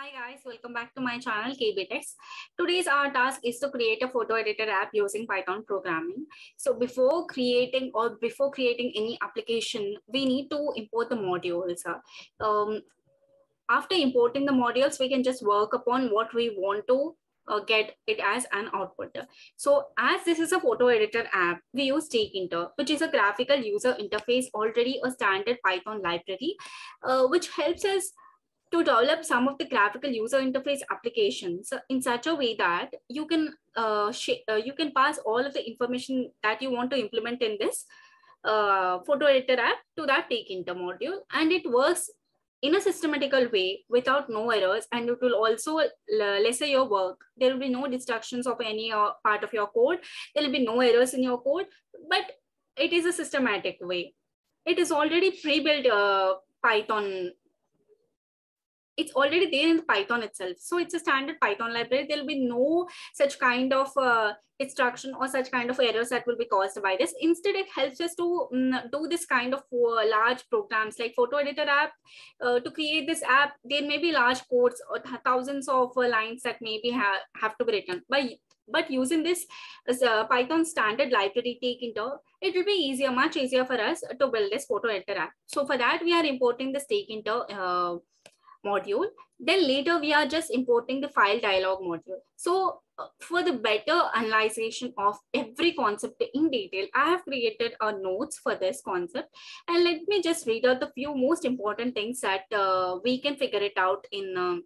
Hi guys, welcome back to my channel KBTechs. Today's our task is to create a photo editor app using Python programming. So before creating or before creating any application, we need to import the modules. Um, after importing the modules, we can just work upon what we want to uh, get it as an output. So as this is a photo editor app, we use Tkinter, which is a graphical user interface, already a standard Python library, uh, which helps us to develop some of the graphical user interface applications in such a way that you can uh, uh, you can pass all of the information that you want to implement in this uh, photo editor app to that Tkinter module, and it works in a systematical way without no errors. And it will also lessen your work. There will be no distractions of any uh, part of your code. There will be no errors in your code. But it is a systematic way. It is already pre-built uh, python it's already there in Python itself. So it's a standard Python library. There'll be no such kind of uh, instruction or such kind of errors that will be caused by this. Instead, it helps us to um, do this kind of uh, large programs like photo editor app. Uh, to create this app, there may be large codes or thousands of uh, lines that maybe ha have to be written. By but using this as a Python standard library Tkinter, it will be easier, much easier for us to build this photo editor app. So for that, we are importing this Tkinter uh, module. Then later we are just importing the file dialog module. So uh, for the better analyzation of every concept in detail, I have created a notes for this concept. And let me just read out the few most important things that uh, we can figure it out in um,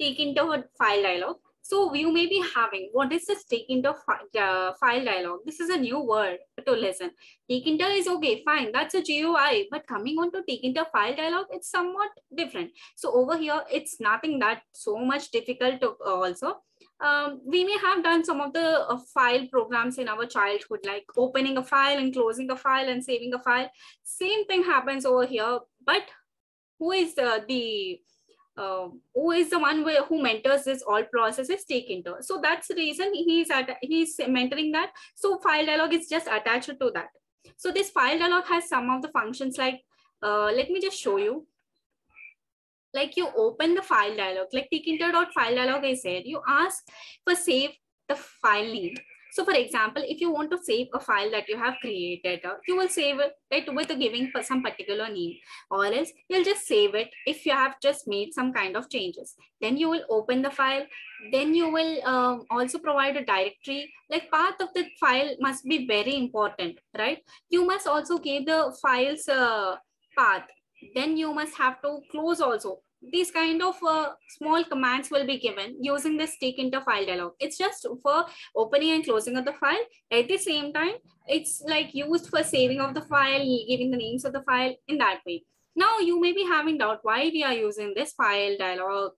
Tkinter file dialog. So you may be having, what is the Tkinter uh, file dialog? This is a new word to listen. Tkinter is okay, fine, that's a GUI. But coming on to Tkinter file dialog, it's somewhat different. So over here, it's nothing that so much difficult to uh, also. Um, we may have done some of the uh, file programs in our childhood, like opening a file and closing a file and saving a file. Same thing happens over here, but who is the uh, who is the one where, who mentors this all processes Tkinter So that's the reason he's at he's mentoring that. So file dialog is just attached to that. So this file dialog has some of the functions like, uh, let me just show you. Like you open the file dialog, like Tkinter.file dialog is there. You ask for save the file name. So for example, if you want to save a file that you have created, uh, you will save it with giving some particular name or else you'll just save it if you have just made some kind of changes. Then you will open the file. Then you will uh, also provide a directory like path of the file must be very important, right? You must also give the file's uh, path. Then you must have to close also these kind of uh, small commands will be given using this Tkinter file dialog. It's just for opening and closing of the file. At the same time, it's like used for saving of the file, giving the names of the file in that way. Now you may be having doubt why we are using this file dialog.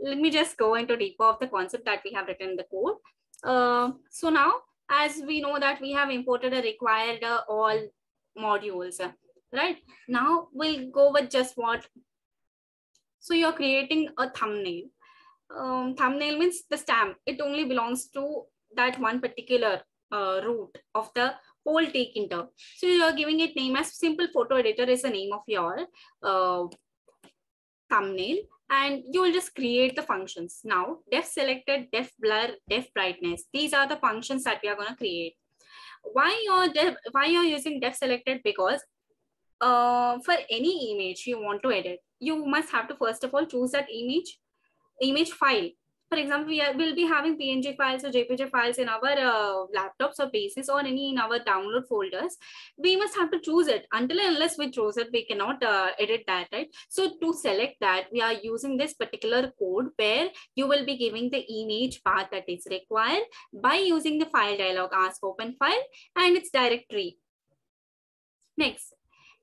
let me just go into deeper of the concept that we have written in the code. Uh, so now, as we know that we have imported a required uh, all modules, right? Now we'll go with just what so you're creating a thumbnail. Um, thumbnail means the stamp. It only belongs to that one particular uh, root of the whole Tkinter. So you're giving it name as simple photo editor is the name of your uh, thumbnail and you will just create the functions. Now, def selected, def blur, def brightness. These are the functions that we are going to create. Why you're, def, why you're using def selected? Because uh, for any image you want to edit, you must have to first of all choose that image, image file. For example, we are, will be having PNG files or JPG files in our uh, laptops or PCs or any in our download folders. We must have to choose it. Until unless we choose it, we cannot uh, edit that, right? So to select that, we are using this particular code where you will be giving the image path that is required by using the file dialog ask open file and its directory. Next,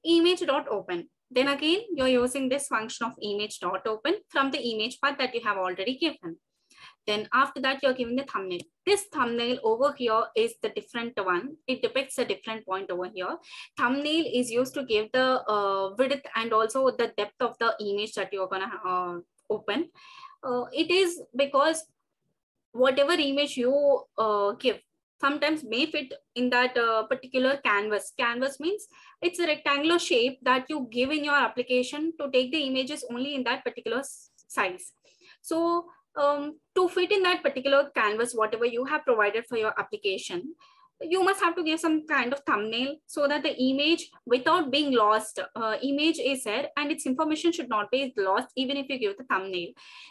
image.open. Then again, you're using this function of image dot open from the image path that you have already given. Then after that, you're giving the thumbnail. This thumbnail over here is the different one. It depicts a different point over here. Thumbnail is used to give the uh, width and also the depth of the image that you're gonna uh, open. Uh, it is because whatever image you uh, give, sometimes may fit in that uh, particular canvas. Canvas means it's a rectangular shape that you give in your application to take the images only in that particular size. So um, to fit in that particular canvas, whatever you have provided for your application, you must have to give some kind of thumbnail so that the image without being lost uh, image is there and its information should not be lost even if you give the thumbnail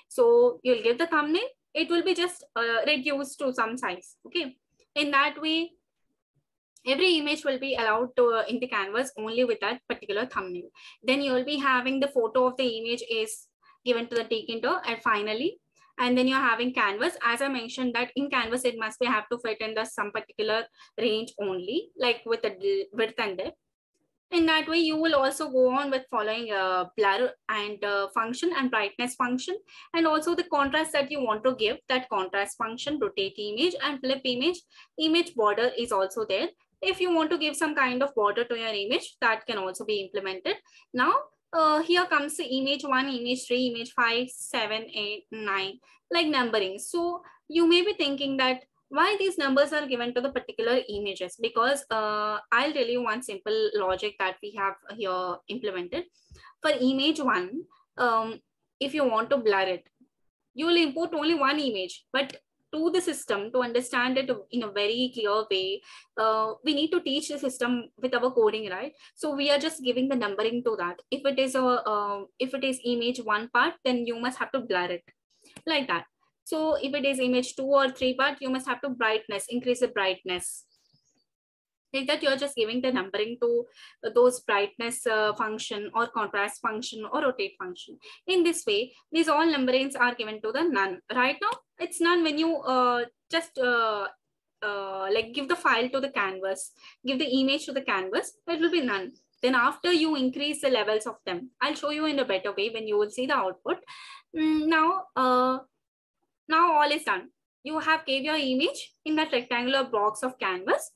so you'll give the thumbnail it will be just uh, reduced to some size okay in that way every image will be allowed to uh, in the canvas only with that particular thumbnail. Then you will be having the photo of the image is given to the Tkinter and finally and then you're having canvas. As i mentioned that in canvas it must be have to fit in the some particular range only like with the width and depth in that way you will also go on with following a blur and uh, function and brightness function and also the contrast that you want to give that contrast function rotate image and flip image image border is also there if you want to give some kind of border to your image that can also be implemented now uh, here comes the image one, image three, image five, seven, eight, nine, like numbering. So you may be thinking that why these numbers are given to the particular images? Because uh, I'll tell you one simple logic that we have here implemented. For image one, um, if you want to blur it, you will import only one image, but to the system to understand it in a very clear way uh, we need to teach the system with our coding right? So we are just giving the numbering to that. If it is a uh, if it is image one part then you must have to blur it. Like that so if it is image two or three part you must have to brightness increase the brightness like that you're just giving the numbering to those brightness uh, function or contrast function or rotate function. In this way, these all numberings are given to the none. Right now, it's none when you uh, just uh, uh, like give the file to the canvas, give the image to the canvas, it will be none. Then after you increase the levels of them, I'll show you in a better way when you will see the output. Mm, now, uh, now all is done. You have gave your image in that rectangular box of canvas.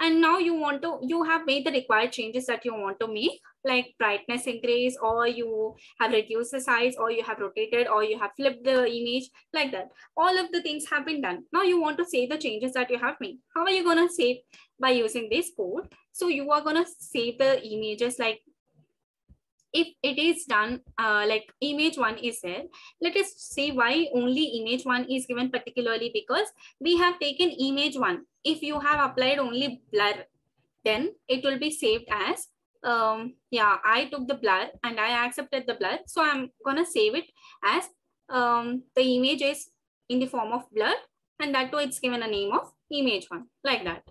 And now you want to you have made the required changes that you want to make like brightness increase or you have reduced the size or you have rotated or you have flipped the image like that. All of the things have been done. Now you want to save the changes that you have made. How are you going to save by using this code so you are going to save the images like if it is done uh, like image one is there let us see why only image one is given particularly because we have taken image one. If you have applied only blur then it will be saved as um yeah i took the blur and i accepted the blur. So i'm gonna save it as um the image is in the form of blur and that too it's given a name of image one like that.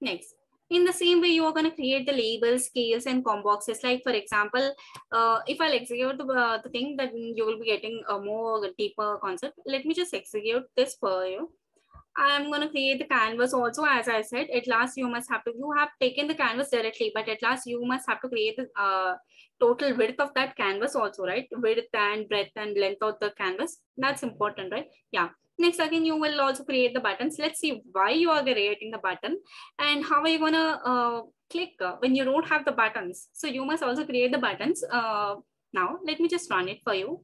Next in the same way, you are going to create the labels, scales, and com boxes. Like for example, uh, if I'll execute the, uh, the thing, that you will be getting a more deeper concept. Let me just execute this for you. I'm going to create the canvas also. As I said, at last you must have to, you have taken the canvas directly, but at last you must have to create the uh, total width of that canvas also, right? Width and breadth and length of the canvas. That's important, right? Yeah. Next, again, you will also create the buttons. Let's see why you are creating the button and how are you going to uh, click uh, when you don't have the buttons. So you must also create the buttons. Uh, now, let me just run it for you.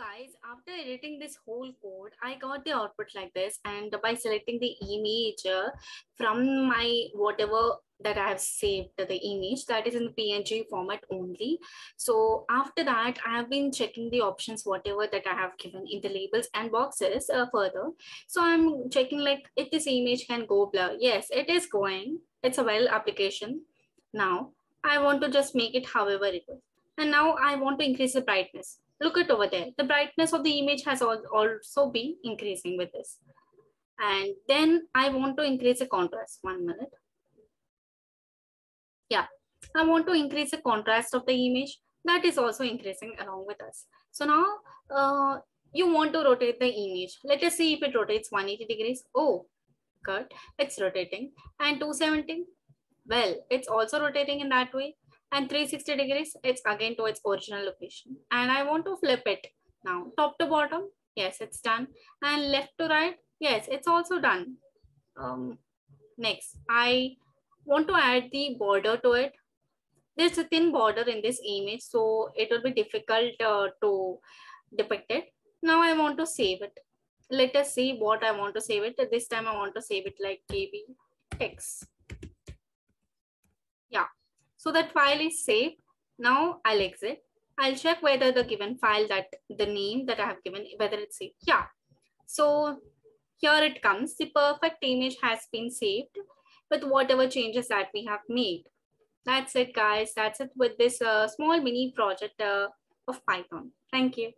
Guys, after editing this whole code, I got the output like this. And by selecting the image uh, from my whatever that I have saved the image that is in the PNG format only. So after that, I have been checking the options, whatever that I have given in the labels and boxes uh, further. So I'm checking like if this image can go blur. Yes, it is going. It's a well application. Now I want to just make it however it is. And now I want to increase the brightness look at over there. The brightness of the image has also been increasing with this. And then I want to increase the contrast. One minute. Yeah, I want to increase the contrast of the image. That is also increasing along with us. So now uh, you want to rotate the image. Let us see if it rotates 180 degrees. Oh, good. It's rotating. And 270. Well, it's also rotating in that way and 360 degrees, it's again to its original location. And I want to flip it now, top to bottom. Yes, it's done. And left to right, yes, it's also done. Um, next, I want to add the border to it. There's a thin border in this image, so it will be difficult uh, to depict it. Now I want to save it. Let us see what I want to save it. This time I want to save it like KB text. Yeah, so that file is saved. Now I'll exit. I'll check whether the given file that the name that I have given, whether it's saved. Yeah. So here it comes. The perfect image has been saved with whatever changes that we have made. That's it, guys. That's it with this uh, small mini project uh, of Python. Thank you.